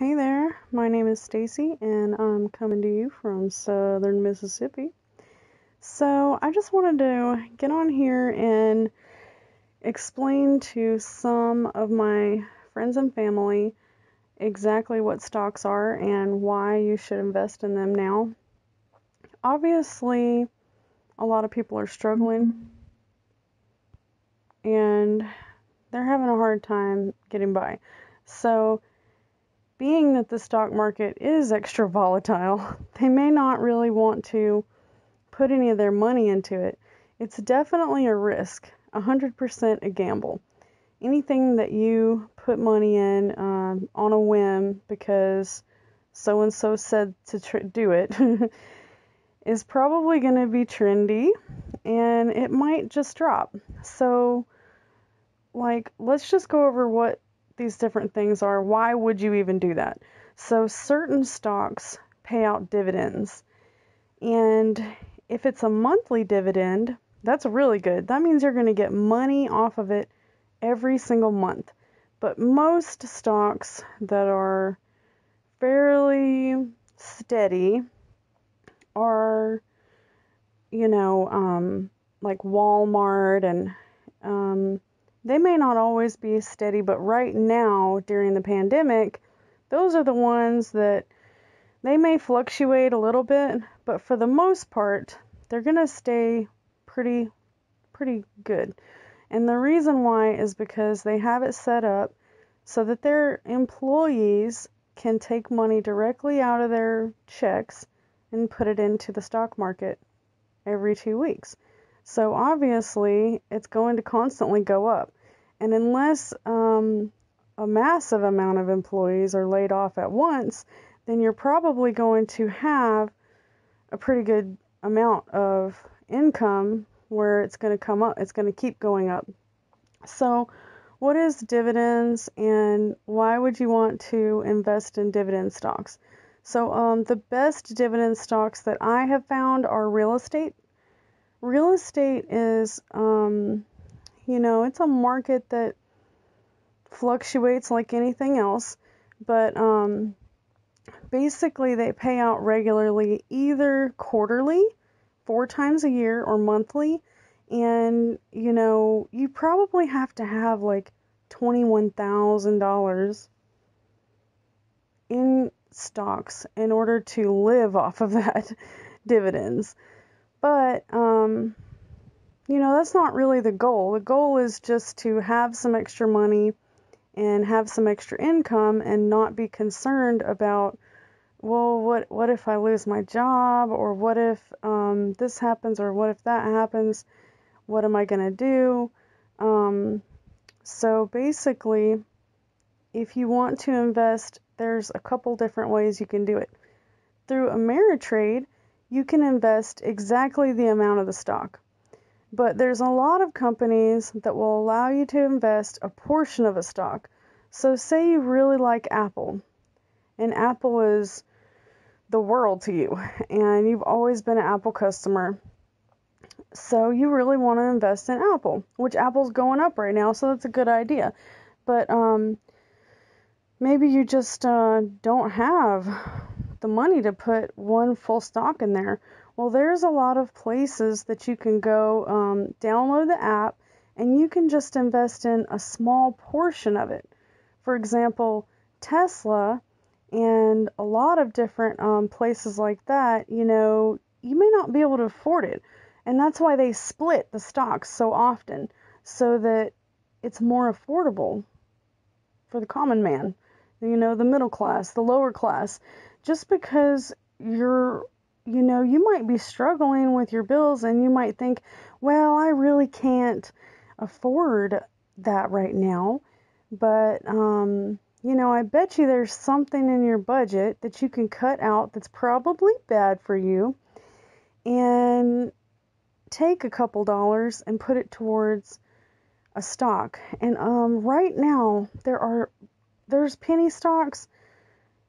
Hey there, my name is Stacy and I'm coming to you from southern Mississippi. So, I just wanted to get on here and explain to some of my friends and family exactly what stocks are and why you should invest in them now. Obviously, a lot of people are struggling and they're having a hard time getting by. So, being that the stock market is extra volatile, they may not really want to put any of their money into it. It's definitely a risk, 100% a gamble. Anything that you put money in um, on a whim because so and so said to tr- do it is probably going to be trendy and it might just drop. So, like, let's just go over what these different things are, why would you even do that? So, certain stocks pay out dividends. And if it's a monthly dividend, that's really good. That means you're going to get money off of it every single month. But most stocks that are fairly steady are, you know, um, like Walmart and um, they may not always be steady, but right now during the pandemic, those are the ones that they may fluctuate a little bit, but for the most part, they're going to stay pretty pretty good. And the reason why is because they have it set up so that their employees can take money directly out of their checks and put it into the stock market every 2 weeks. So obviously, it's going to constantly go up. And unless um, a massive amount of employees are laid off at once, then you're probably going to have a pretty good amount of income where it's going to come up, it's going to keep going up. So, what is dividends and why would you want to invest in dividend stocks? So, um, the best dividend stocks that I have found are real estate real estate is, um, you know, it's a market that fluctuates like anything else, but um, basically they pay out regularly either quarterly, four times a year, or monthly. And, you know, you probably have to have like $21,000 in stocks in order to live off of that dividends. But, um, you know, that's not really the goal. The goal is just to have some extra money and have some extra income and not be concerned about, well, what what if I lose my job or what if um, this happens or what if that happens? What am I gonna do? Um, so basically, if you want to invest, there's a couple different ways you can do it. Through Ameritrade, you can invest exactly the amount of the stock. But there's a lot of companies that will allow you to invest a portion of a stock. So, say you really like Apple, and Apple is the world to you, and you've always been an Apple customer. So, you really want to invest in Apple, which Apple's going up right now, so that's a good idea. But um, maybe you just uh, don't have the money to put one full stock in there. Well, there's a lot of places that you can go um, download the app and you can just invest in a small portion of it. For example, Tesla and a lot of different um, places like that, you know, you may not be able to afford it. And that's why they split the stocks so often so that it's more affordable for the common man, you know, the middle class, the lower class just because you're you know, you might be struggling with your bills and you might think, well, I really can't afford that right now. But, um, you know, I bet you there's something in your budget that you can cut out that's probably bad for you and take a couple dollars and put it towards a stock. And um, right now, there are there's penny stocks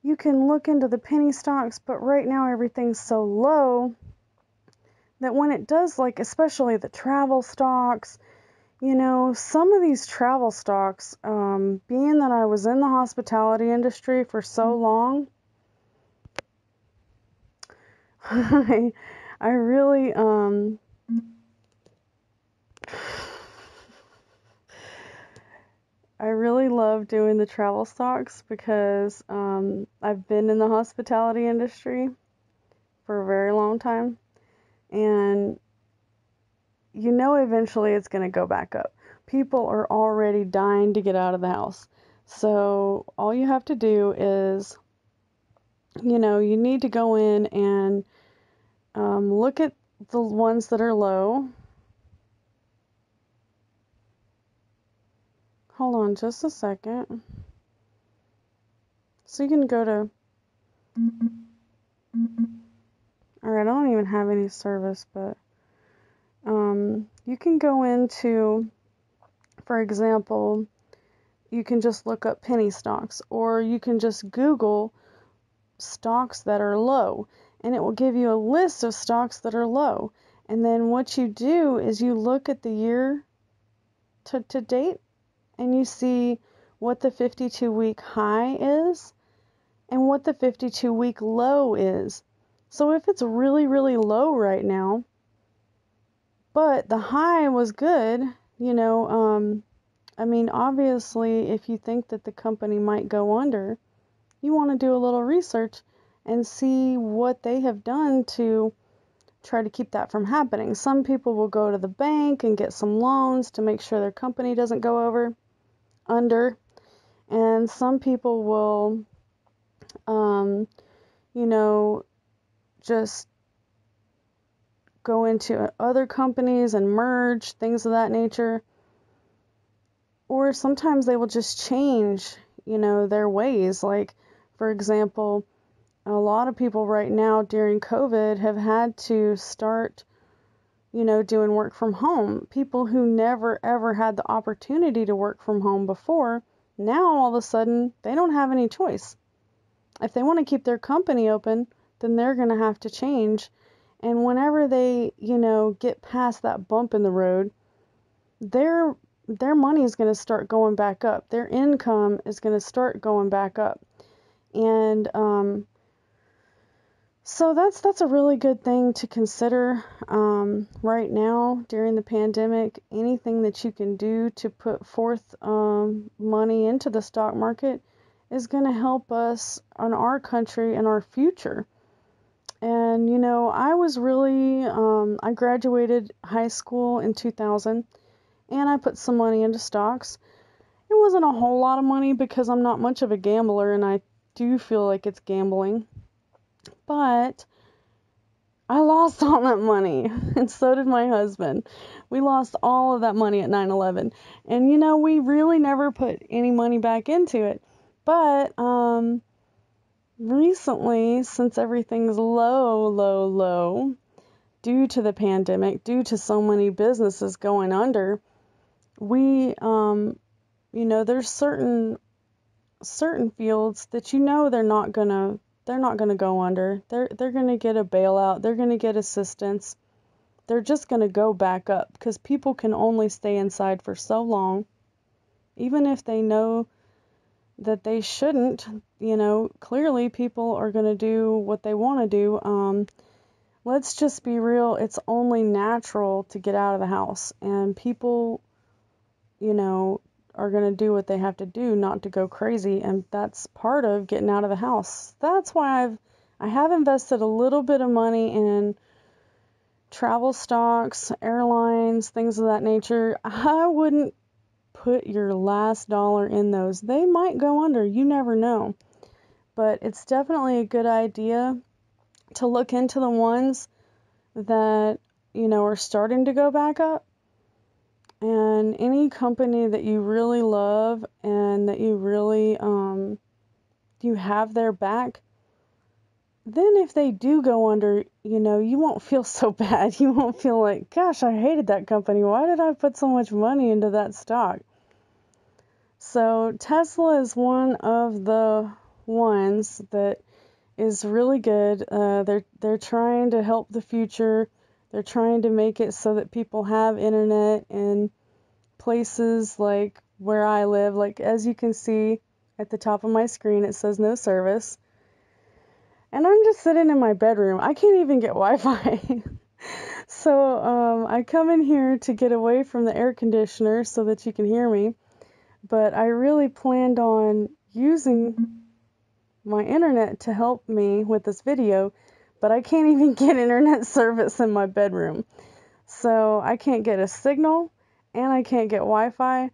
you can look into the penny stocks, but right now everything's so low that when it does, like especially the travel stocks, you know, some of these travel stocks, um, being that I was in the hospitality industry for so long, I, I really, um, I really love doing the travel stocks because um, I've been in the hospitality industry for a very long time. And you know eventually it's going to go back up. People are already dying to get out of the house. So all you have to do is, you know, you need to go in and um, look at the ones that are low. Hold on just a second. So you can go to. Alright, I don't even have any service, but um, you can go into, for example, you can just look up penny stocks, or you can just Google stocks that are low, and it will give you a list of stocks that are low. And then what you do is you look at the year to, to date and you see what the 52 week high is and what the 52 week low is. So if it's really, really low right now, but the high was good, you know, um, I mean, obviously, if you think that the company might go under, you want to do a little research and see what they have done to try to keep that from happening. Some people will go to the bank and get some loans to make sure their company doesn't go over under, and some people will, um, you know, just go into other companies and merge, things of that nature. Or sometimes they will just change, you know, their ways. Like, for example, a lot of people right now during COVID have had to start, you know, doing work from home. People who never ever had the opportunity to work from home before, now all of a sudden they don't have any choice. If they want to keep their company open, then they're going to have to change and whenever they, you know, get past that bump in the road, their their money is going to start going back up. Their income is going to start going back up. And um, so that's that's a really good thing to consider um, right now during the pandemic. Anything that you can do to put forth um, money into the stock market is going to help us on our country and our future. And, you know, I was really, um, I graduated high school in 2000 and I put some money into stocks. It wasn't a whole lot of money because I'm not much of a gambler and I do feel like it's gambling. But I lost all that money, and so did my husband. We lost all of that money at 9 11. And, you know, we really never put any money back into it. But, um, recently, since everything's low, low, low, due to the pandemic, due to so many businesses going under, we, um, you know, there's certain certain fields that you know they're not gonna they're not gonna go under. They're they're gonna get a bailout. They're gonna get assistance. They're just gonna go back up because people can only stay inside for so long, even if they know that they shouldn't. You know, clearly people are going to do what they want to do. Um, let's just be real. It's only natural to get out of the house, and people, you know, are going to do what they have to do, not to go crazy, and that's part of getting out of the house. That's why I've I have invested a little bit of money in travel stocks, airlines, things of that nature. I wouldn't put your last dollar in those. They might go under, you never know. But it's definitely a good idea to look into the ones that, you know, are starting to go back up. And any company that you really love and that you really um you have their back, then if they do go under, you know, you won't feel so bad. You won't feel like, gosh, I hated that company. Why did I put so much money into that stock? So Tesla is one of the ones that is really good. Uh, they're they're trying to help the future. They're trying to make it so that people have internet in places like where I live, like as you can see at the top of my screen, it says no service. And I'm just sitting in my bedroom. I can't even get Wi Fi. so um, I come in here to get away from the air conditioner so that you can hear me. But I really planned on using my internet to help me with this video, but I can't even get internet service in my bedroom. So I can't get a signal and I can't get Wi Fi.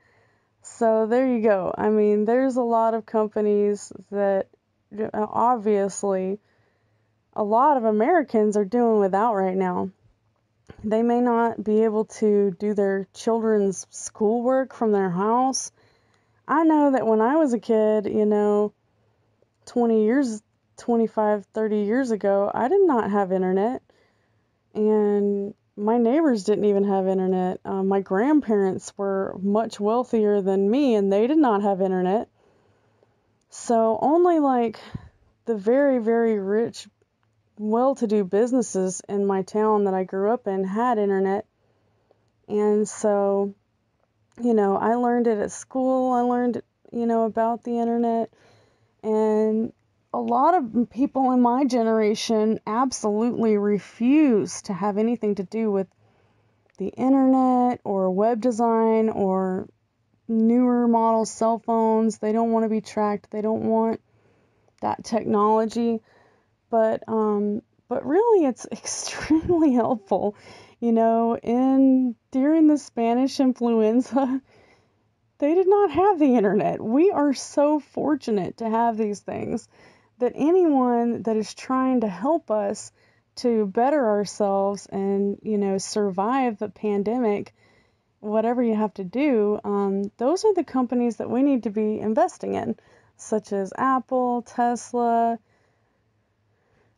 So there you go. I mean, there's a lot of companies that obviously a lot of Americans are doing without right now. They may not be able to do their children's schoolwork from their house. I know that when I was a kid, you know, 20 years, 25, 30 years ago, I did not have internet. And my neighbors didn't even have internet. Uh, my grandparents were much wealthier than me and they did not have internet. So only like the very, very rich, well to do businesses in my town that I grew up in had internet. And so, you know, I learned it at school. I learned, you know, about the internet. And a lot of people in my generation absolutely refuse to have anything to do with the internet or web design or newer model cell phones. They don't want to be tracked. They don't want that technology. But um, but really, it's extremely helpful. You know, in during the Spanish influenza, they did not have the internet. We are so fortunate to have these things that anyone that is trying to help us to better ourselves and, you know, survive the pandemic, whatever you have to do, um, those are the companies that we need to be investing in, such as Apple, Tesla.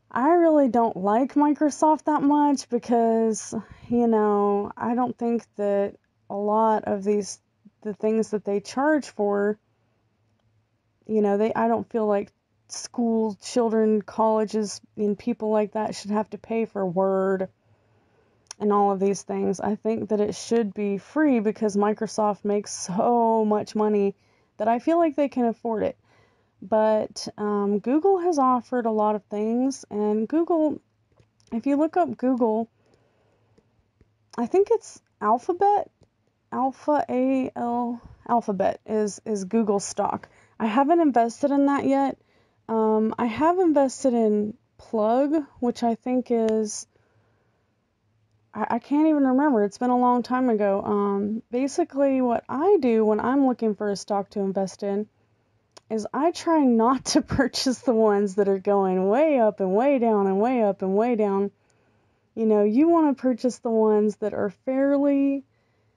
I really don't like Microsoft that much because, you know, I don't think that a lot of these the things that they charge for you know they i don't feel like school children colleges and people like that should have to pay for word and all of these things i think that it should be free because microsoft makes so much money that i feel like they can afford it but um, google has offered a lot of things and google if you look up google i think it's alphabet Alpha A L Alphabet is is Google stock. I haven't invested in that yet. Um, I have invested in Plug, which I think is I, can't even remember. It's been a long time ago. Um, basically, what I do when I'm looking for a stock to invest in is I try not to purchase the ones that are going way up and way down and way up and way down. You know, you want to purchase the ones that are fairly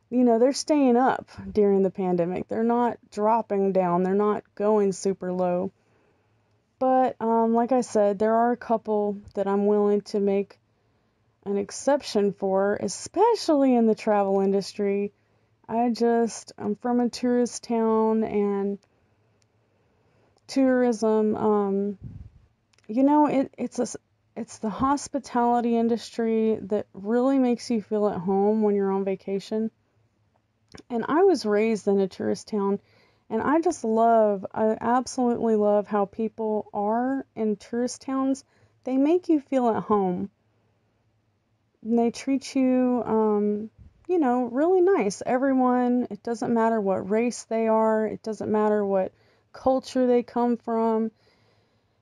you know, they're staying up during the pandemic. They're not dropping down, they're not going super low. But um, like I said, there are a couple that I'm willing to make an exception for, especially in the travel industry. I just, I'm from a tourist town and tourism, um, you know, it, it's a, it's the hospitality industry that really makes you feel at home when you're on vacation. And I was raised in a tourist town, and I just love, I absolutely love how people are in tourist towns. They make you feel at home. And they treat you, um, you know, really nice. Everyone, it doesn't matter what race they are, it doesn't matter what culture they come from,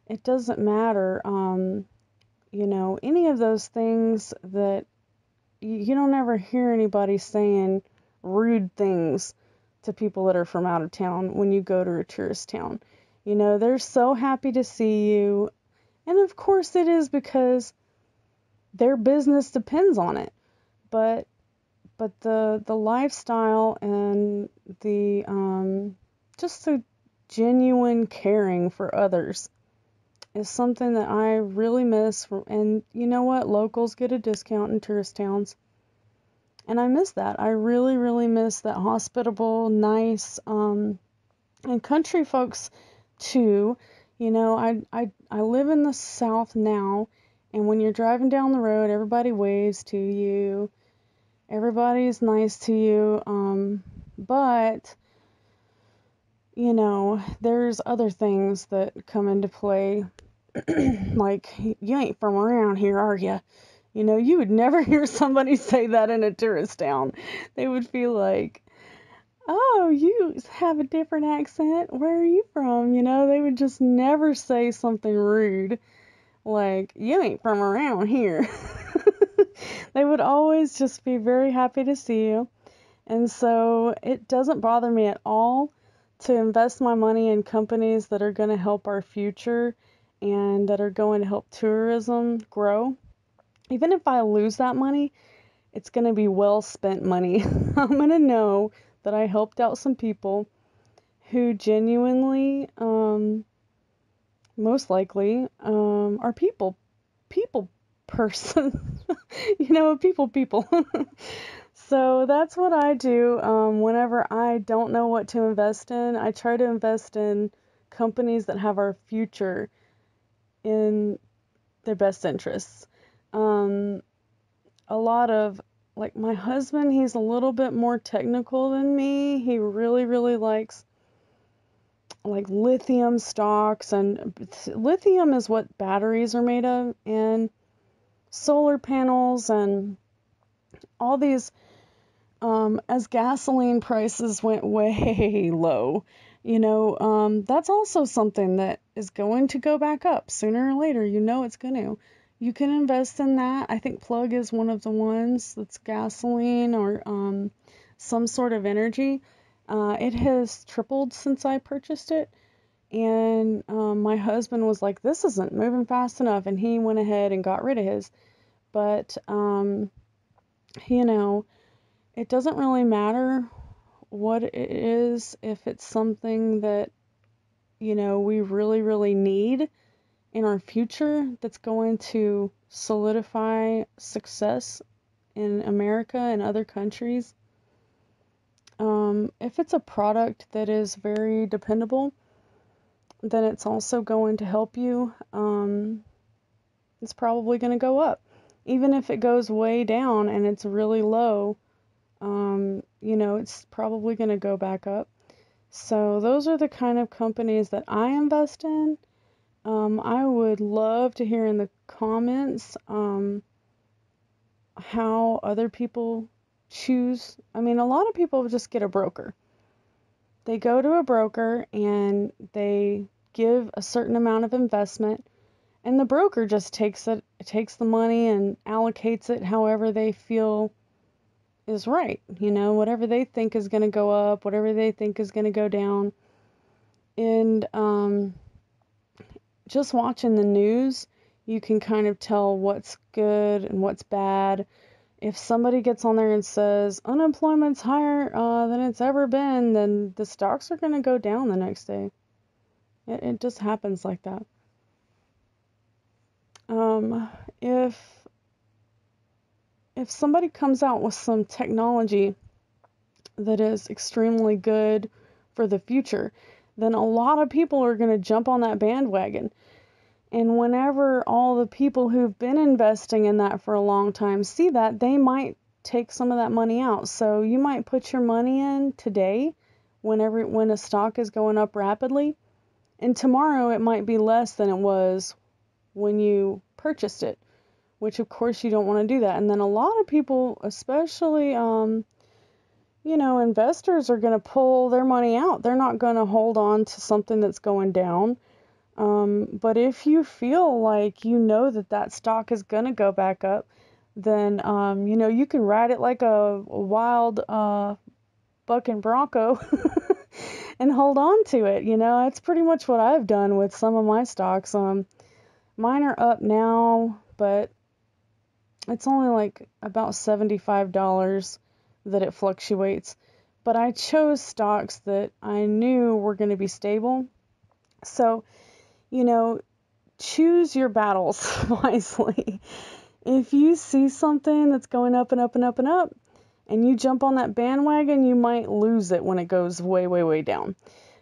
it doesn't matter, um, you know, any of those things that you, you don't ever hear anybody saying, rude things to people that are from out of town when you go to a tourist town. You know, they're so happy to see you. And of course it is because their business depends on it. But but the the lifestyle and the um just the genuine caring for others is something that I really miss and you know what locals get a discount in tourist towns and I miss that. I really, really miss that hospitable, nice, um, and country folks too. You know, I, I, I live in the South now, and when you're driving down the road, everybody waves to you. Everybody's nice to you. Um, But, you know, there's other things that come into play. like, you ain't from around here, are you? You know, you would never hear somebody say that in a tourist town. They would feel like, oh, you have a different accent. Where are you from? You know, they would just never say something rude like, you ain't from around here. they would always just be very happy to see you. And so it doesn't bother me at all to invest my money in companies that are going to help our future and that are going to help tourism grow. Even if I lose that money, it's going to be well spent money. I'm going to know that I helped out some people who genuinely, um, most likely, um, are people, people person, you know, people, people. so that's what I do um, whenever I don't know what to invest in. I try to invest in companies that have our future in their best interests. Um, a lot of like my husband, he's a little bit more technical than me. He really, really likes like lithium stocks, and lithium is what batteries are made of, and solar panels, and all these. Um, as gasoline prices went way low, you know, um, that's also something that is going to go back up sooner or later. You know, it's going to you can invest in that. I think plug is one of the ones that's gasoline or um, some sort of energy. Uh, it has tripled since I purchased it. And um, my husband was like, this isn't moving fast enough. And he went ahead and got rid of his. But, um, you know, it doesn't really matter what it is if it's something that, you know, we really, really need in our future that's going to solidify success in America and other countries. Um, if it's a product that is very dependable, then it's also going to help you. Um, it's probably going to go up. Even if it goes way down and it's really low, um, you know, it's probably going to go back up. So, those are the kind of companies that I invest in. Um, I would love to hear in the comments um, how other people choose. I mean, a lot of people just get a broker. They go to a broker and they give a certain amount of investment, and the broker just takes it, takes the money and allocates it however they feel is right. You know, whatever they think is going to go up, whatever they think is going to go down. And um, just watching the news, you can kind of tell what's good and what's bad. If somebody gets on there and says unemployment's higher uh, than it's ever been, then the stocks are going to go down the next day. It, it just happens like that. Um, if if somebody comes out with some technology that is extremely good for the future, then a lot of people are going to jump on that bandwagon. And whenever all the people who've been investing in that for a long time see that, they might take some of that money out. So you might put your money in today whenever when a stock is going up rapidly, and tomorrow it might be less than it was when you purchased it, which of course you don't want to do that. And then a lot of people, especially um, you know, investors are going to pull their money out. They're not going to hold on to something that's going down. Um, but if you feel like you know that that stock is going to go back up, then, um, you know, you can ride it like a, wild uh, bucking bronco and hold on to it. You know, that's pretty much what I've done with some of my stocks. Um, mine are up now, but it's only like about $75 that it fluctuates. But I chose stocks that I knew were going to be stable. So, you know, choose your battles wisely. If you see something that's going up and up and up and up, and you jump on that bandwagon, you might lose it when it goes way, way, way down.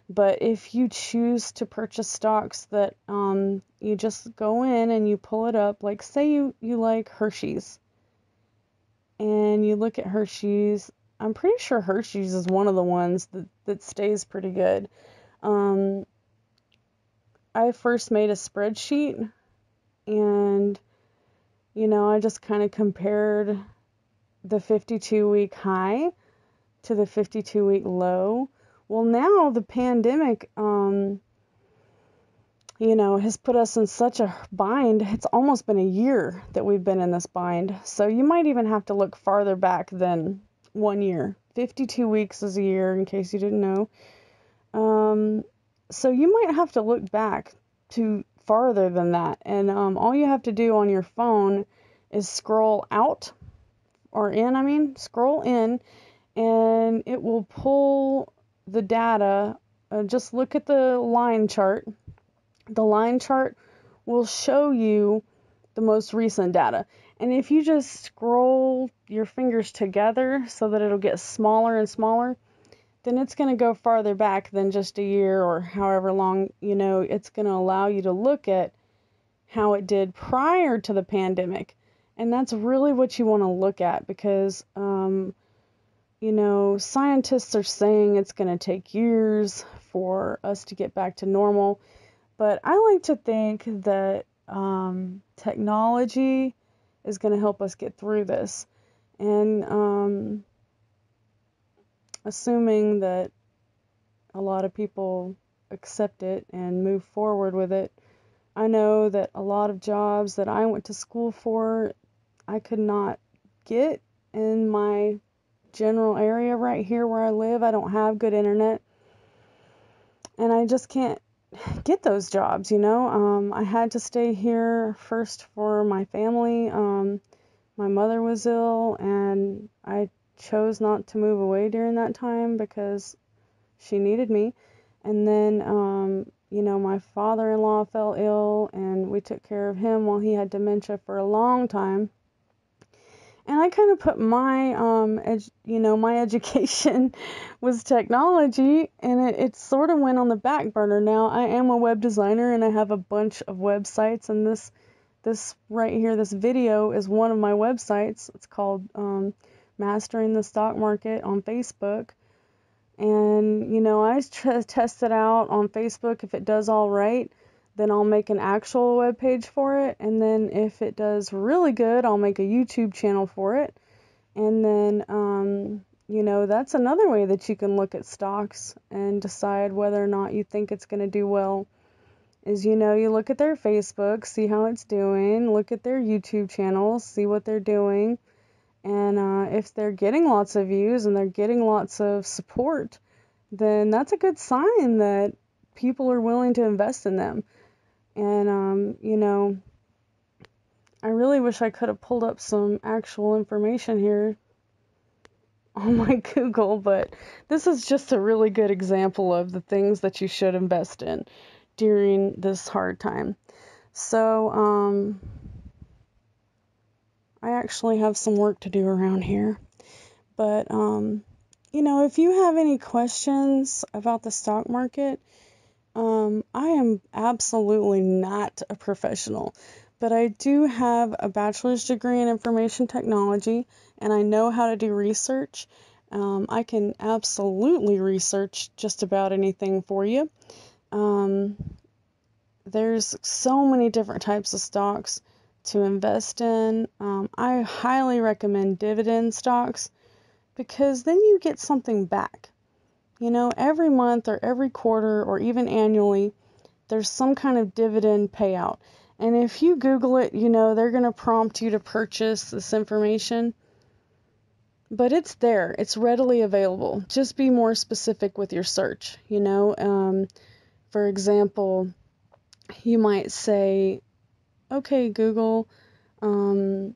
But if you choose to purchase stocks that um, you just go in and you pull it up, like say you, you like Hershey's, you look at Hershey's I'm pretty sure Hershey's is one of the ones that, that stays pretty good. Um, I first made a spreadsheet and, you know, I just kind of compared the 52 week high to the 52 week low. Well, now the pandemic, um, you know, has put us in such a bind. It's almost been a year that we've been in this bind. So you might even have to look farther back than one year. 52 weeks is a year, in case you didn't know. Um, so you might have to look back to farther than that. And um, all you have to do on your phone is scroll out or in, I mean, scroll in, and it will pull the data. Uh, just look at the line chart. The line chart will show you the most recent data. And if you just scroll your fingers together so that it'll get smaller and smaller, then it's going to go farther back than just a year or however long, you know, it's going to allow you to look at how it did prior to the pandemic. And that's really what you want to look at because, um, you know, scientists are saying it's going to take years for us to get back to normal. But I like to think that um, technology is going to help us get through this. And um, assuming that a lot of people accept it and move forward with it, I know that a lot of jobs that I went to school for, I could not get in my general area right here where I live. I don't have good internet. And I just can't get those jobs, you know. Um, I had to stay here first for my family. Um, my mother was ill, and I chose not to move away during that time because she needed me. And then, um, you know, my father in law fell ill, and we took care of him while he had dementia for a long time and I kind of put my um you know my education was technology and it, it sort of went on the back burner. Now I am a web designer and I have a bunch of websites and this this right here this video is one of my websites. It's called um, mastering the stock market on Facebook. And you know I test it out on Facebook if it does all right then I'll make an actual web page for it. And then if it does really good, I'll make a YouTube channel for it. And then, um, you know, that's another way that you can look at stocks and decide whether or not you think it's going to do well. Is, you know, you look at their Facebook, see how it's doing, look at their YouTube channels, see what they're doing. And uh, if they're getting lots of views and they're getting lots of support, then that's a good sign that people are willing to invest in them. And, um, you know, I really wish I could have pulled up some actual information here on my Google, but this is just a really good example of the things that you should invest in during this hard time. So, um, I actually have some work to do around here. But, um, you know, if you have any questions about the stock market, um, I am absolutely not a professional, but I do have a bachelor's degree in information technology and I know how to do research. Um, I can absolutely research just about anything for you. Um, there's so many different types of stocks to invest in. Um, I highly recommend dividend stocks because then you get something back. You know, every month or every quarter or even annually, there's some kind of dividend payout. And if you Google it, you know, they're going to prompt you to purchase this information. But it's there, it's readily available. Just be more specific with your search. You know, um, for example, you might say, okay, Google, um,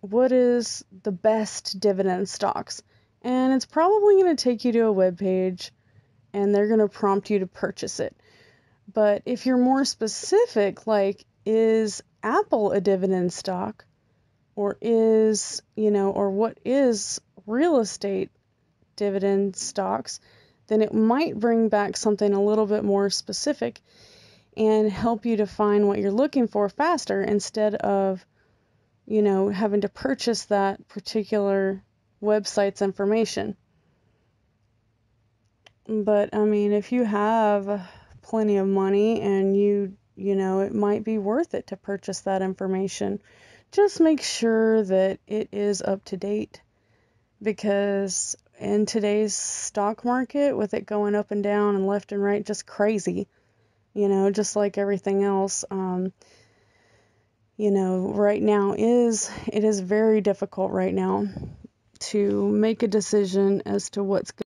what is the best dividend stocks? And it's probably going to take you to a web page and they're going to prompt you to purchase it. But if you're more specific, like is Apple a dividend stock or is, you know, or what is real estate dividend stocks, then it might bring back something a little bit more specific and help you to find what you're looking for faster instead of, you know, having to purchase that particular website's information. But I mean, if you have plenty of money and you, you know, it might be worth it to purchase that information. Just make sure that it is up to date because in today's stock market, with it going up and down and left and right, just crazy, you know, just like everything else. Um, you know, right now is it is very difficult right now to make a decision as to what's